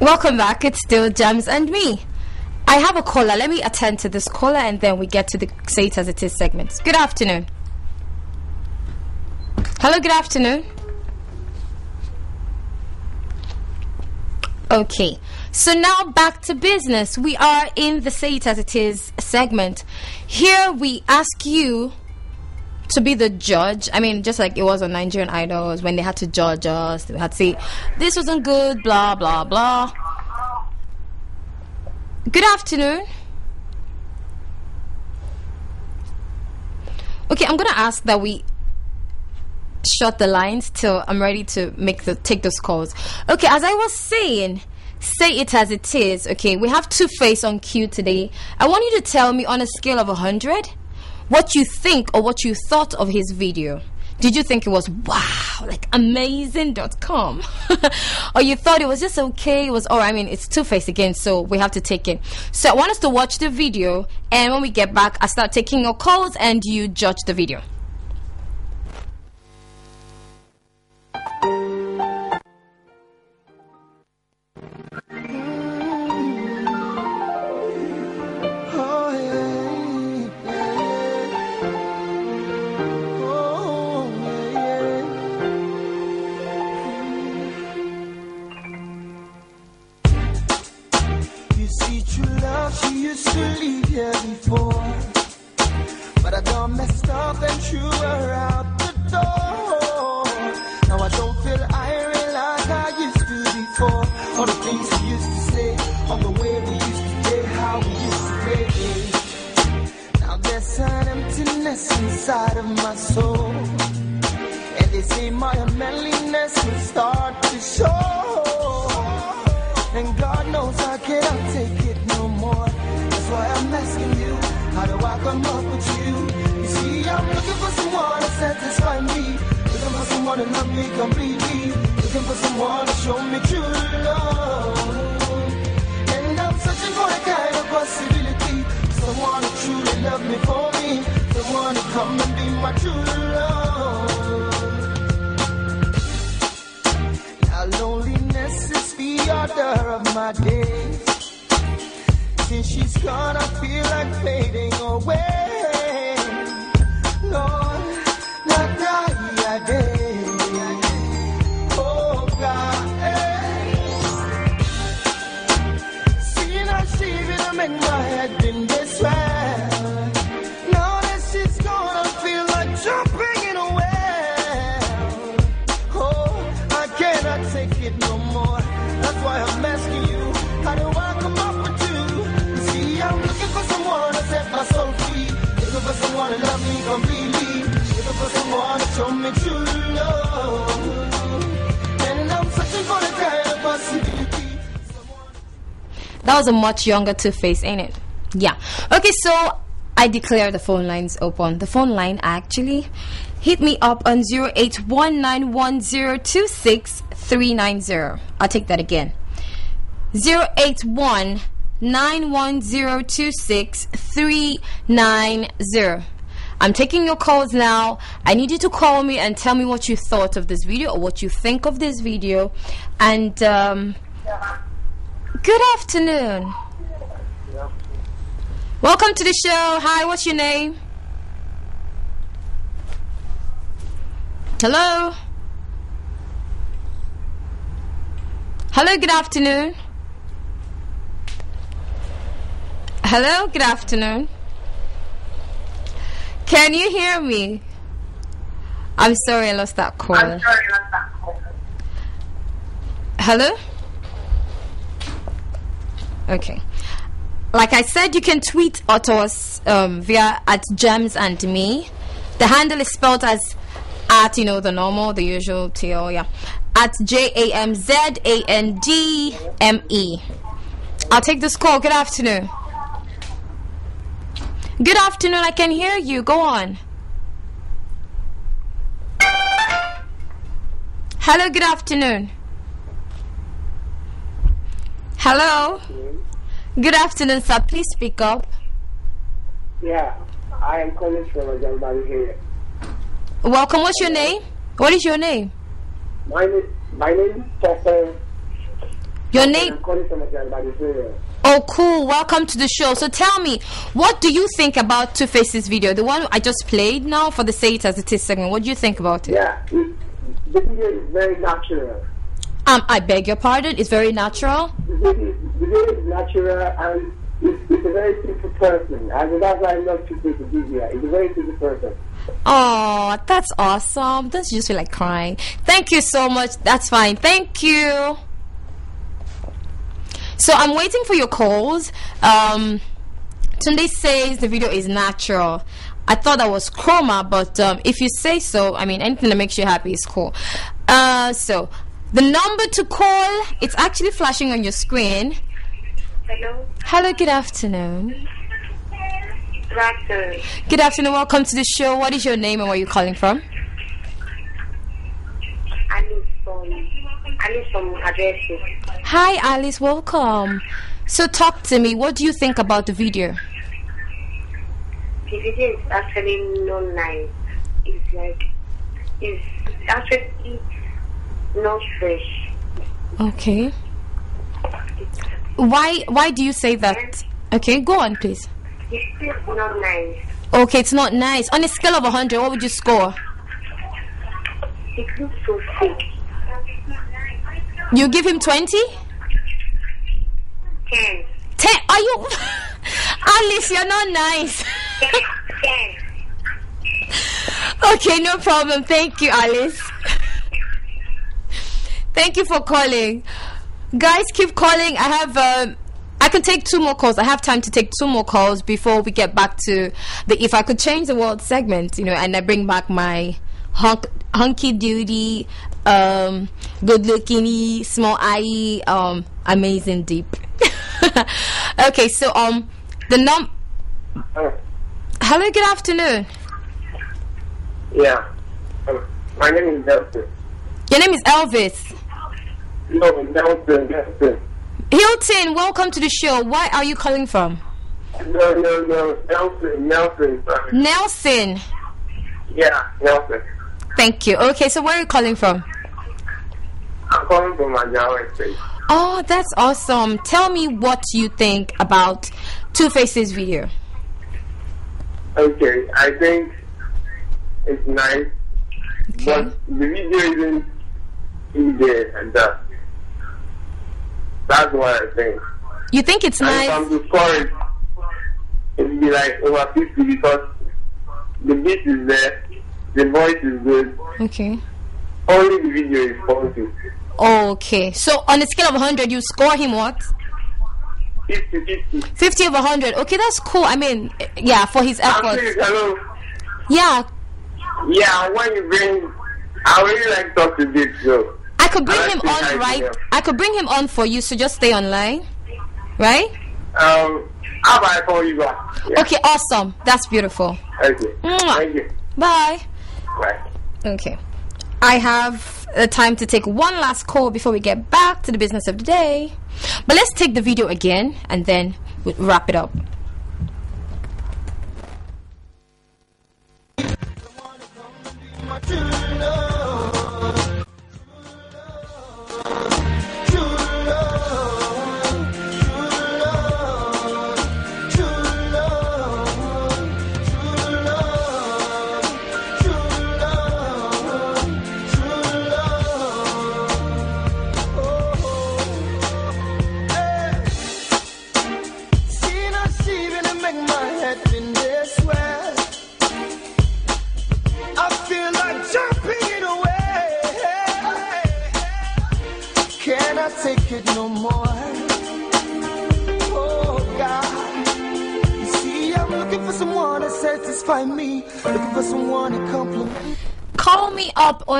Welcome back. It's still Jamz and me. I have a caller. Let me attend to this caller and then we get to the Say It As It Is segments. Good afternoon. Hello, good afternoon. Okay, so now back to business. We are in the Say It As It Is segment. Here we ask you to be the judge. I mean, just like it was on Nigerian Idols when they had to judge us, they had to say, this wasn't good, blah, blah, blah. Good afternoon. Okay, I'm gonna ask that we shut the lines till I'm ready to make the take those calls. Okay, as I was saying, say it as it is. Okay, we have Two Face on cue today. I want you to tell me on a scale of hundred what you think or what you thought of his video. Did you think it was wow, like amazing.com? or you thought it was just okay? It was, oh, I mean, it's Two Face again, so we have to take it. So I want us to watch the video, and when we get back, I start taking your calls and you judge the video. Inside of my soul. And they say my manliness will start to show. And God knows I cannot take it no more. That's why I'm asking you, how do I come up with you? You see, I'm looking for someone to satisfy me. Looking for someone to love me completely. Looking for someone to show me true love. And I'm searching for that kind of possibility. Someone who truly love me for me. Days. Since she's gone, I feel like fading away. That was a much younger Two Face, ain't it? Yeah. Okay, so I declare the phone lines open. The phone line actually hit me up on 08191026 I'll take that again. 081 I'm taking your calls now. I need you to call me and tell me what you thought of this video or what you think of this video. And um, good afternoon. Welcome to the show. Hi, what's your name? Hello? Hello, good afternoon. Hello, good afternoon. Can you hear me? I'm sorry I lost that call. Hello? Okay. Like I said, you can tweet at us um, via at Jamz and Me. The handle is spelled as at you know the normal, the usual TL, yeah. At J A M Z A N D M E. I'll take this call. Good afternoon. Good afternoon. I can hear you. Go on. Hello. Good afternoon. Hello. Good afternoon, sir. Please speak up. Yeah, I am calling from Ajalbari here. Welcome. What's your name? What is your name? My name, my name is Papa. Your name? I'm calling from area. Oh, cool. Welcome to the show. So tell me, what do you think about Two Faces video? The one I just played now for the Say It As It Is segment. What do you think about it? Yeah, the video is very natural. Um, I beg your pardon. It's very natural. The video, the video is natural and it's, it's a very simple person. And that's why I love to the video. It's a very simple person. Oh, that's awesome. Don't you just feel like crying? Thank you so much. That's fine. Thank you. So I'm waiting for your calls. Um, Tunde says the video is natural. I thought that was chroma, but um, if you say so, I mean anything that makes you happy is cool. Uh, so the number to call it's actually flashing on your screen. Hello, Hello, good afternoon. Raptor. Good afternoon. Welcome to the show. What is your name and where are you calling from? Alice from Alice from. Hi, Alice. Welcome. So, talk to me. What do you think about the video? The video is actually not nice. It's like it's actually not fish. Okay. Why? Why do you say that? Okay, go on, please. It's still not nice. Okay, it's not nice. On a scale of 100, what would you score? It looks so fake. You give him 20? Ten. 10? Are you. Alice, you're not nice. Ten. Ten. okay, no problem. Thank you, Alice. Thank you for calling. Guys, keep calling. I have. Um, I can take two more calls. I have time to take two more calls before we get back to the "If I Could Change the World" segment. You know, and I bring back my hunk, hunky duty, um, good looking, small eye, um, amazing Dipp. okay, so um, the num. Uh, Hello, good afternoon. yeah. Um, my name is Nelson. Your name is Elvis. No, Nelson, Nelson. Hilton, welcome to the show. Where are you calling from? No, no, no. Nelson, Nelson. Sorry. Nelson. Yeah, Nelson. Thank you. Okay, so where are you calling from? I'm calling from Ajawa State. Oh, that's awesome. Tell me what you think about Two Faces video. Okay, I think it's nice, Okay. but the video isn't in there and that. That's what I think. You think it's And if nice? I'm to score it, it'll be like over 50 because the beat is there, the voice is good, Okay. only the video is faulty. Okay. So on a scale of 100, you score him what? 50 50. 50 of 100. Okay, that's cool. I mean, yeah, for his efforts. hello. Yeah. Yeah, when you bring, I really like talk to this so. I could bring I him on right. I could bring him on for you, so just stay online. Right? Um, how about I call you? Yeah. Okay, awesome. That's beautiful. Okay. Mwah. Thank you. Bye. Bye. Okay. I have uh, time to take one last call before we get back to the business of the day. But let's take the video again and then we'll wrap it up.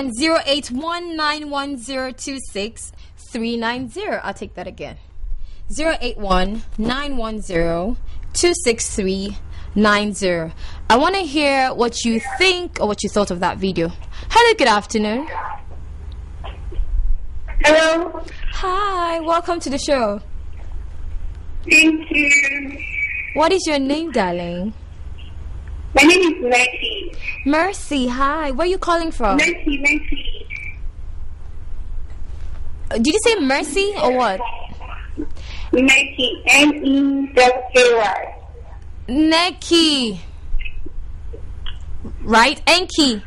On 08191026390. I'll take that again. 08191026390. I want to hear what you think or what you thought of that video. Hello, good afternoon. Hello. Hi, welcome to the show. Thank you. What is your name, darling? My name is Mercy. Mercy, hi. Where are you calling from? Mercy, Mercy. Uh, did you say Mercy or what? Nike. N-E-W-K-Y. Neki. Right? Enki.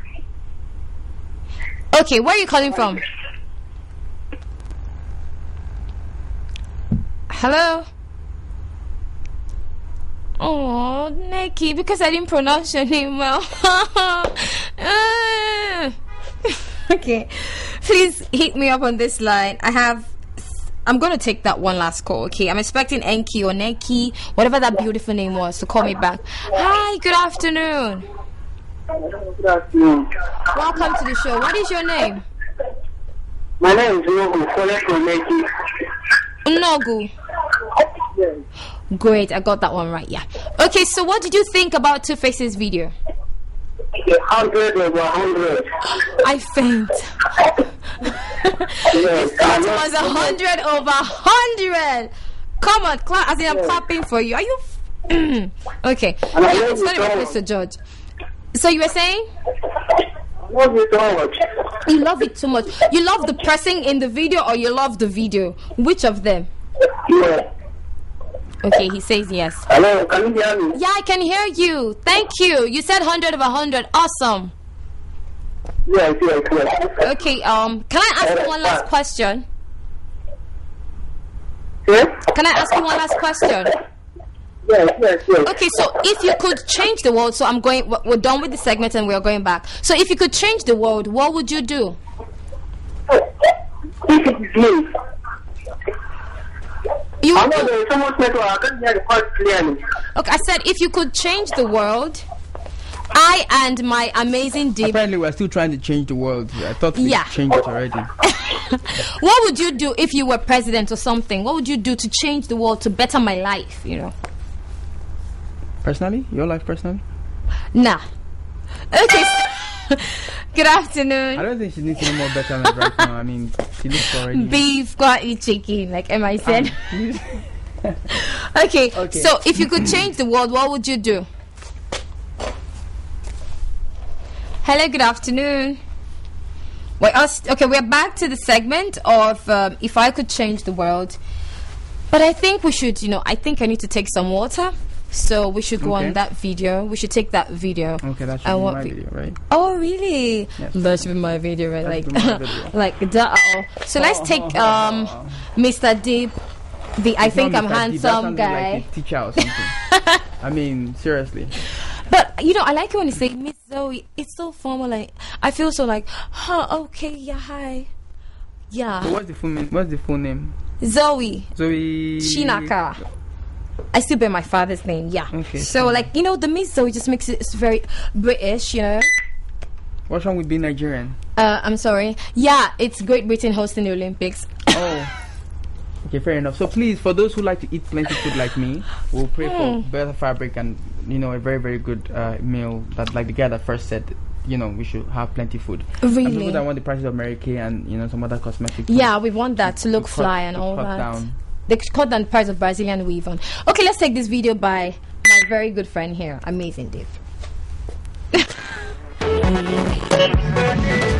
Okay, where are you calling from? Hello? Oh, Neki, because I didn't pronounce your name well. Okay, please hit me up on this line. I have. I'm gonna take that one last call. Okay, I'm expecting Enki or Neki, whatever that beautiful name was, to call me back. Hi, good afternoon. Good afternoon. Welcome to the show. What is your name? My name is Nobu, calling from Lekki. Unogu. Yes. Great, I got that one right. Yeah. Okay, so what did you think about Two Faces video? Hundred over hundred. I faint. Yes. That was a hundred over hundred. Come on, clap. As in, I'm clapping for you. Are you? F- okay. And I Yeah, love it's you not even so place to judge. So you were saying Love you so much. you love it too much. You love the pressing in the video, or you love the video? Which of them? Yeah. Okay, he says yes. Hello, can you hear me? Yeah, I can hear you. Thank you. You said hundred of a hundred. Awesome. Yes, yes, yes. Okay. Um, can I ask you one last question? Yes? Can I ask you one last question? Yes, yes, yes. Okay, so if you could change the world, so I'm going. we're- We're done with the segment and we're going back. So if you could change the world, what would you do? If it is me, You I would know do, there is so much network, I can't hear the part clearly. okay. I said if you could change the world, I and my amazing Dipp. Apparently, we're still trying to change the world. I thought we Yeah. changed it already. What would you do if you were president or something? What would you do to change the world to better my life? You know. Personally, your life personally, Nah. Okay. Good afternoon. I don't think she needs any more betterment right now. I mean, she looks already. Beef, got eat chicken, like Emma Um, said. okay, Okay. so if you could change the world, what would you do? Hello, good afternoon. Wait, us. Okay, we're back to the segment of um, if I could change the world. But I think we should, you know, I think I need to take some water. So we should go Okay. on that video. We should take that video. Okay, that should be my video, right? Oh, really? Yes. That should be my video, right? That Like, video. like that. So let's take um, Mr. Dipp, the I think I'm Mr. Handsome guy. Like teacher or something. I mean, seriously. But you know, I like it when you say Miss Zoe. It's so formal. Like I feel so like, huh? Okay, yeah, hi, So yeah, what's the full name? What's the full name? Zoe Zoe. Chinaka. I still bear my father's name. Yeah. Okay. So like you know, the Miss Zoe just makes it it's very British. You know. What's wrong with being Nigerian? Uh, I'm sorry. Yeah, it's Great Britain hosting the Olympics. Oh. Okay, fair enough. So please, for those who like to eat plenty food like me, we'll pray for better fabric and you know a very very good uh, meal that like the guy that first said. You know, we should have plenty food. And Really? people that want the prices of Mary Kay and you know some other cosmetics. Yeah, we want that to look cut- fly and all cut that. down. They cut the price of Brazilian weave on. Okay, let's take this video by my very good friend here, Amazing Dave.